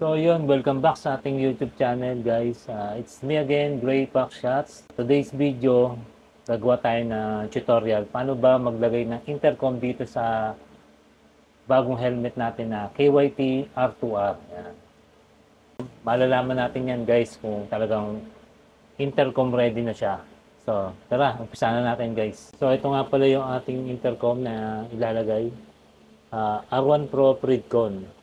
So yun, welcome back sa ating YouTube channel guys. Uh, it's me again, Gray Pack Shots. Today's video, gagawa tayo ng tutorial. Paano ba maglagay ng intercom dito sa bagong helmet natin na KYT R2R. Yan. Malalaman natin yan guys kung talagang intercom ready na siya. So, tara, umpisa na natin guys. So, ito nga pala yung ating intercom na ilalagay. Uh, R1 Pro Predcon.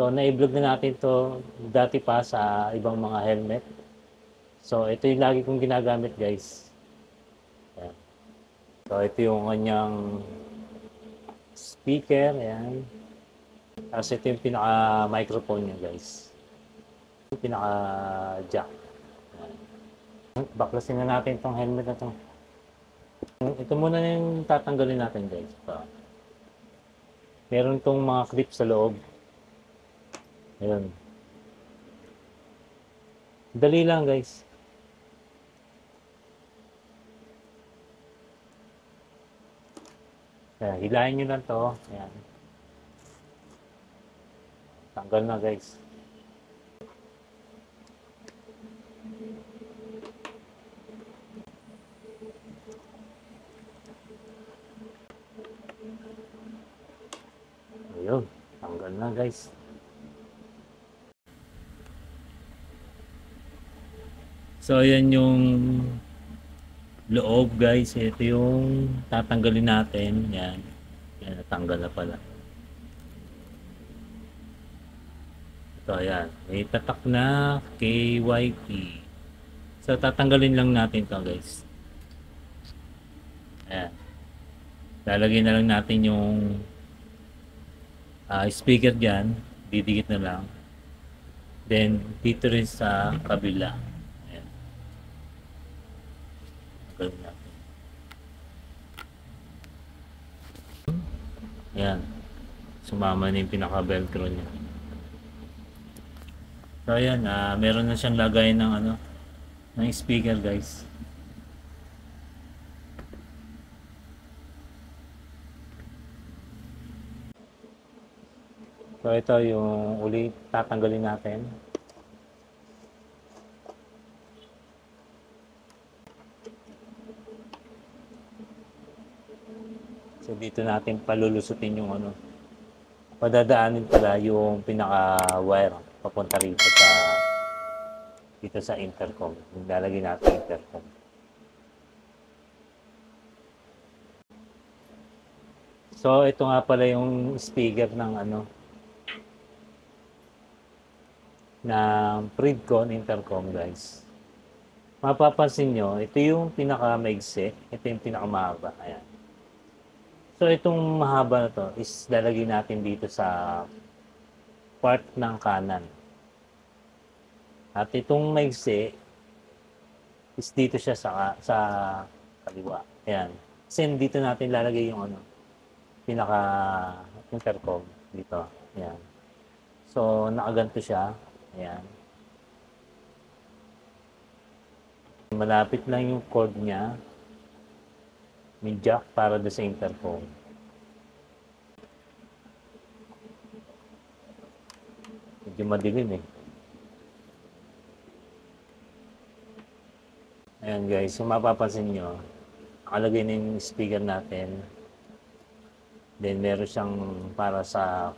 So, na-vlog na natin to dati pa sa ibang mga helmet. So, ito yung lagi kong ginagamit guys. Ayan. So, ito yung kanyang speaker. Ayan. Tapos ito yung pinaka-microphone niya guys. Pinaka-jack. Baklasin na natin itong helmet na to. Ito muna na yung tatanggalin natin guys. Ito. Meron itong mga clip sa loob. Ayan. Dali lang guys. Ayan, hilahin nyo lang to. Ayan. Tanggal na guys. Ayun, tanggal na guys. So, ayan yung loob guys. Ito yung tatanggalin natin. Yan. Yan, natanggal na pala. Ito, ayan. May tatak na KYP. So, tatanggalin lang natin to guys. Ayan. Lalagyan na lang natin yung uh, speaker dyan. Didikit na lang. Then, dito rin sa kabila. Ayan. Tanggalin natin. Ayan. Sumama na yung pinaka-velcro niya. So, ayan. Uh, meron na siyang lagay ng ano, ng speaker guys. So ito yung uli tatanggalin natin. So dito natin palulusutin yung ano. Padadaanin pala yung pinaka-wire papunta rito sa dito sa intercom. Lalagyan natin intercom. So ito nga pala yung speaker ng ano ng Predcon Intercom guys. Mapapansin nyo, ito yung pinaka-maigsi, ito yung pinaka-mahaba. Ayan. So itong mahaba na to is lalagay natin dito sa part ng kanan. At itong maigsi is dito siya sa sa kaliwa. Ayan. Kasi dito natin lalagay yung ano, pinaka intercom dito. Ayan. So nakaganto siya. Ayan. Malapit lang yung cord niya. May jack para do sa intercom. Medyo madilim eh. Ayan guys, kung mapapansin nyo, nakalagay na yung speaker natin. Then meron siyang para sa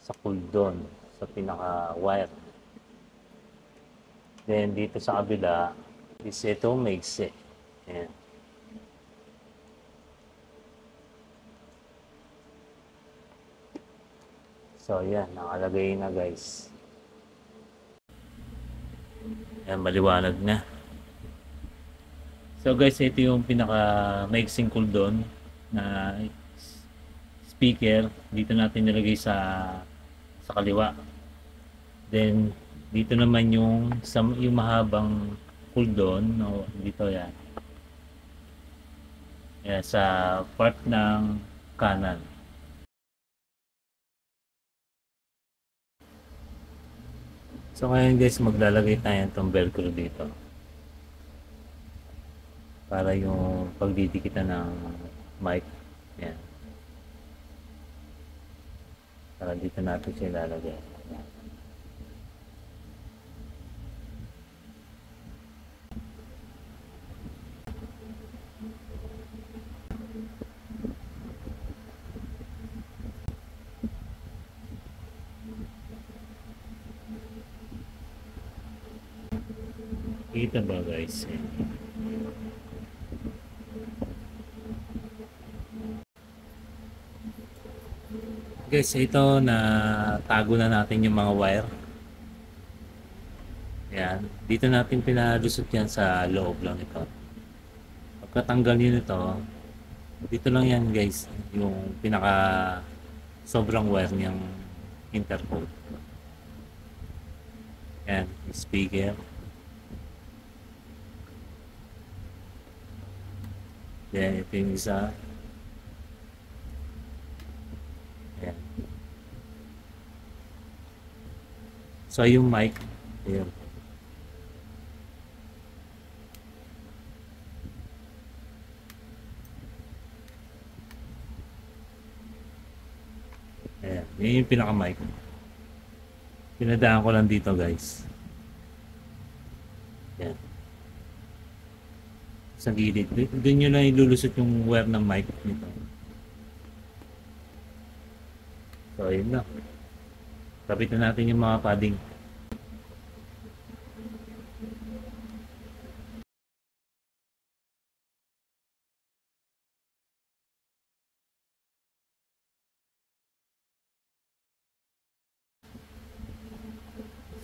sa puldon, sa pinaka wire. Then dito sa kabila is ito maigsi. Ayan. So yan, nakalagay na guys. Ayan, maliwanag na. So guys, ito yung pinaka maiksing doon na speaker. Dito natin nilagay sa sa kaliwa. Then dito naman yung sa yung mahabang doon, no, dito yan. Yan sa part ng kanan. So ngayon guys, maglalagay tayo itong velcro dito. Para yung pagdidikitan ng mic. Yan. Para dito natin siya ilalagay. Kita ba guys? Guys, ito na tago na natin yung mga wire. Yan. Dito natin pinalusot yan sa loob lang ito. Pagkatanggal nyo nito, dito lang yan guys, yung pinaka sobrang wire niyang intercode. Yan, speaker. Yan, ito yung isa. Yan. So, yung mic, ayan. Ayan, yun yung pinaka-mic. Pinadaan ko lang dito guys. Ayan. Sa gilid. Doon nyo na ilulusot yung wire ng mic nito. So, ayun na. Kapit na natin yung mga padding.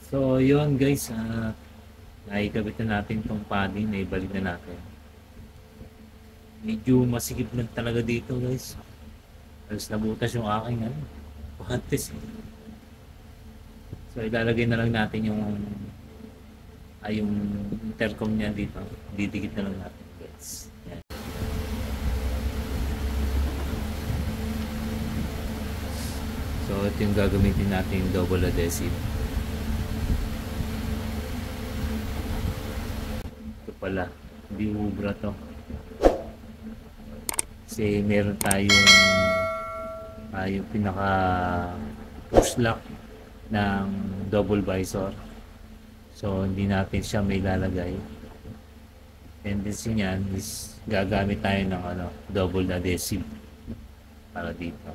So, yun guys. Uh, naikabit na natin tong padding. Naibalik na natin. Medyo masikip na talaga dito guys. Alas nabutas yung aking ano. Pantes eh. So ilalagay na lang natin yung ay yung intercom niya dito. Didikit na lang natin guys. So ito yung gagamitin natin yung double adhesive. Ito pala. Hindi ubra to. Kasi meron tayong uh, yung pinaka push lock ng double visor. So, hindi natin siya may lalagay. Tendency niyan is gagamit tayo ng ano, double adhesive para dito.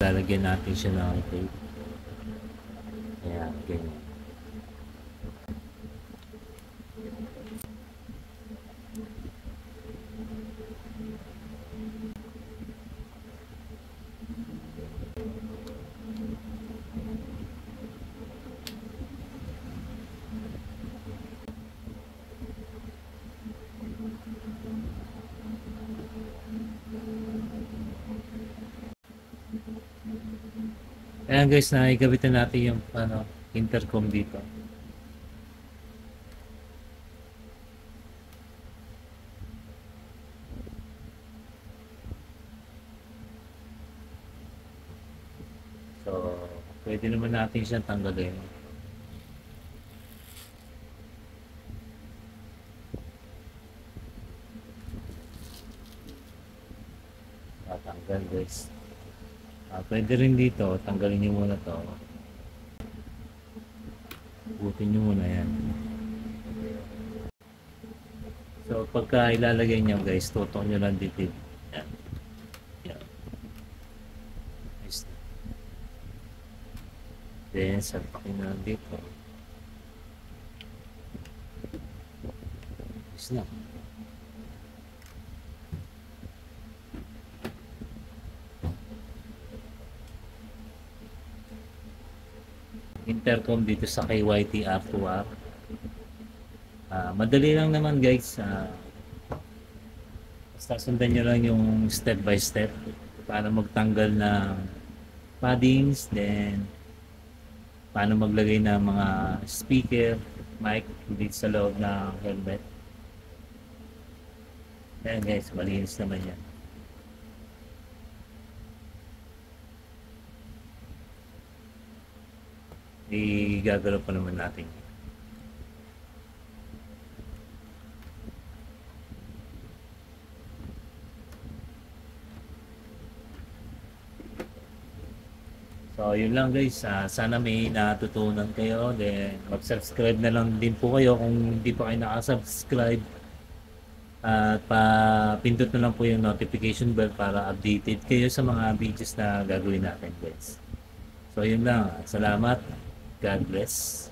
Lalagyan natin siya ng tape. Ayan, ganyan. Ayan guys, nakikabit na natin yung ano, intercom dito. So, pwede naman natin siyang tanggalin. Tatanggal guys. Ah, pwede rin dito, tanggalin nyo muna to. Butin nyo muna yan. So, pagka ilalagay nyo guys, tutong nyo lang dito. Yan. Yan. Then, salpakin na lang dito. Nice na. Intercom dito sa KYT R2R. Uh, madali lang naman guys. Uh, basta sundan nyo lang yung step by step para magtanggal ng paddings, then paano maglagay ng mga speaker, mic dito sa loob ng helmet. Ayan guys, malinis naman yan. Igagalaw pa naman natin. So yun lang guys. Ah, sana may natutunan kayo. Then, mag-subscribe na lang din po kayo kung hindi pa kayo nakasubscribe. At pa-pindot na lang po yung notification bell para updated kayo sa mga videos na gagawin natin guys. So, yun lang. Salamat. God bless.